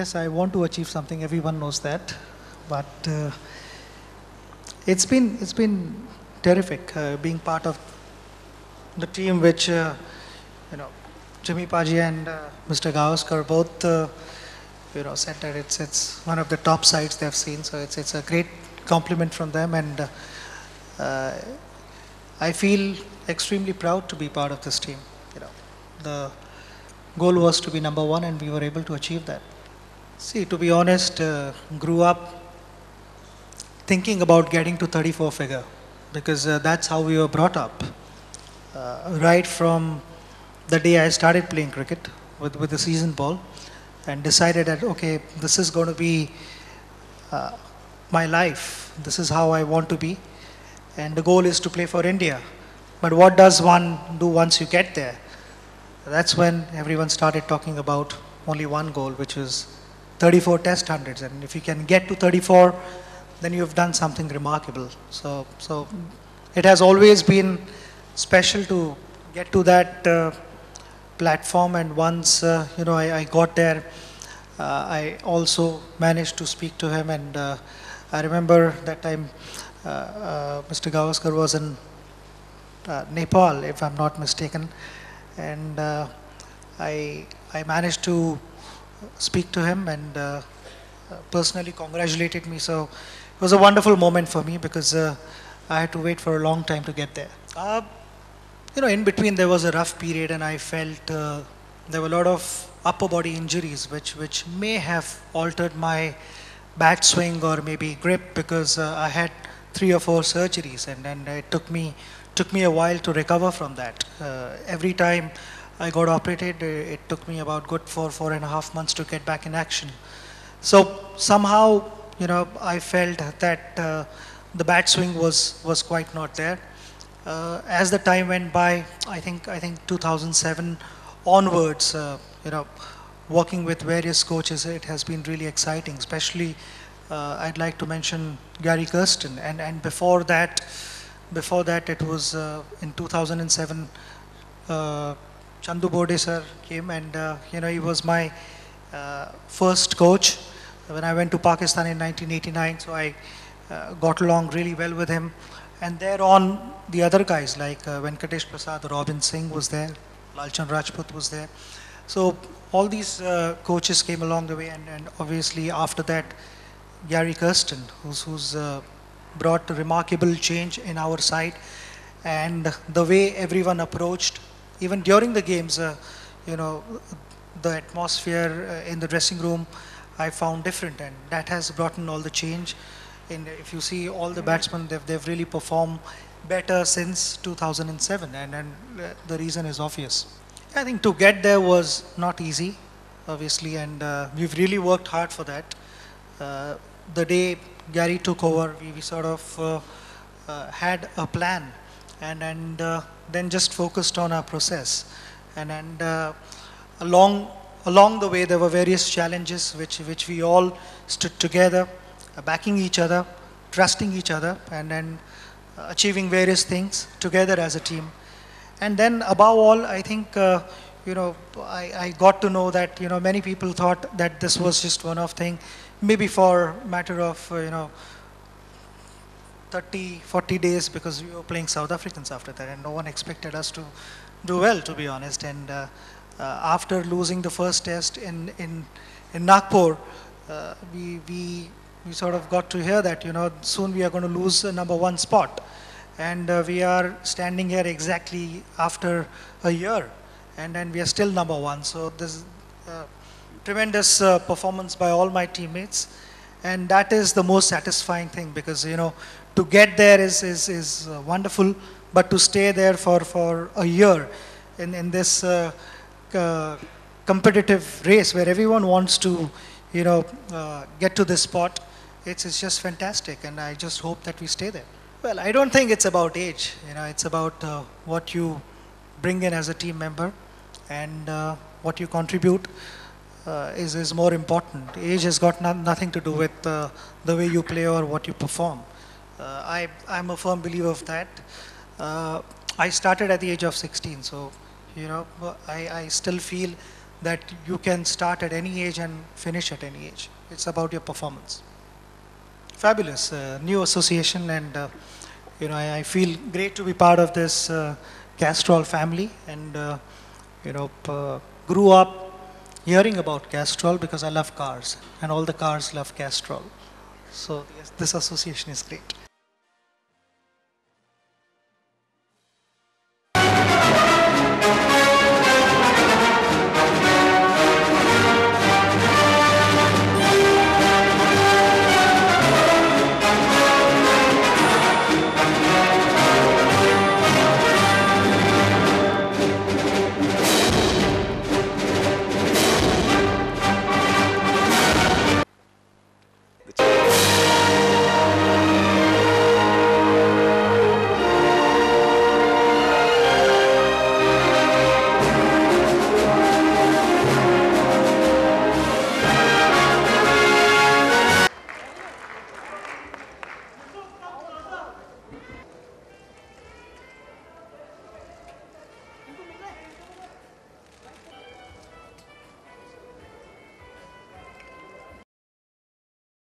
yes, I want to achieve something. Everyone knows that, but uh, it's been it's been terrific uh, being part of the team which uh, you know Jimmy Paji and uh, Mr. Gavaskar both uh, you know said that it's it's one of the top sides they've seen. So it's it's a great compliment from them, and uh, I feel extremely proud to be part of this team. You know, the goal was to be number one, and we were able to achieve that. See, to be honest, uh, grew up thinking about getting to 34 figure because uh, that's how we were brought up. Uh, right from the day I started playing cricket with, with the season ball and decided that, okay, this is going to be uh, my life. This is how I want to be. And the goal is to play for India. But what does one do once you get there? That's when everyone started talking about only one goal, which was 34 test hundreds. And if you can get to 34, then you've done something remarkable. So, so it has always been special to get to that uh, platform. And once uh, you know I, I got there, uh, I also managed to speak to him. And uh, I remember that time uh, uh, Mr. Gavaskar was in Nepal, if I'm not mistaken, and I I managed to speak to him and uh, personally congratulated me. So it was a wonderful moment for me because uh, I had to wait for a long time to get there. Uh, you know, in between there was a rough period, and I felt uh, there were a lot of upper body injuries, which which may have altered my bat swing or maybe grip because uh, I had three or four surgeries, and and it took me took me a while to recover from that. Uh, every time I got operated, uh, it took me about good four four and a half months to get back in action. So somehow, you know, I felt that uh, the bat swing was was quite not there. Uh, as the time went by, I think I think 2007 onwards, uh, you know, working with various coaches, it has been really exciting. Especially, uh, I'd like to mention Gary Kirsten, and and before that, before that it was uh, in 2007. Chandu Borde sir came, and uh, you know he was my uh, first coach when I went to Pakistan in 1989. So I uh, got along really well with him. And there on, the other guys like uh, Venkatesh Prasad, Robin Singh was there, Lalchand Rajput was there. So all these uh, coaches came along the way, and, and obviously after that, Gary Kirsten, who's, who's uh, brought a remarkable change in our side, and the way everyone approached, even during the games, uh, you know, the atmosphere uh, in the dressing room, I found different, and that has brought in all the change. And if you see all the batsmen, they've, they've really performed better since 2007, and, and uh, the reason is obvious. I think to get there was not easy, obviously, and uh, we've really worked hard for that. Uh, the day Gary took over, we, we sort of uh, uh, had a plan, and and uh, then just focused on our process, and and uh, along along the way there were various challenges which which we all stood together, uh, backing each other, trusting each other, and then uh, achieving various things together as a team. And then above all, I think, uh, you know, I, I got to know that, you know, many people thought that this was just one-off thing, maybe for matter of, uh, you know, 30, 40 days because we were playing South Africans after that and no one expected us to do well, to be honest. And uh, uh, after losing the first test in, in, in Nagpur, uh, we, we, we sort of got to hear that, you know, soon we are going to lose the number one spot. And uh, we are standing here exactly after a year, and then we are still number one. So this uh, tremendous uh, performance by all my teammates, and that is the most satisfying thing because you know to get there is is, is uh, wonderful, but to stay there for for a year in in this uh, uh, competitive race where everyone wants to you know uh, get to this spot, it's it's just fantastic, and I just hope that we stay there. Well, I don't think it's about age. You know, it's about uh, what you bring in as a team member, and what you contribute uh, is is more important. Age has got no, nothing to do with uh, the way you play or what you perform. Uh, I I'm a firm believer of that. Uh, I started at the age of 16, so you know I, I still feel that you can start at any age and finish at any age. It's about your performance. Fabulous, uh, new association, and you know I, I feel great to be part of this uh, Castrol family, and uh, you know uh, grew up hearing about Castrol because I love cars, and all the cars love Castrol. So yes, this association is great.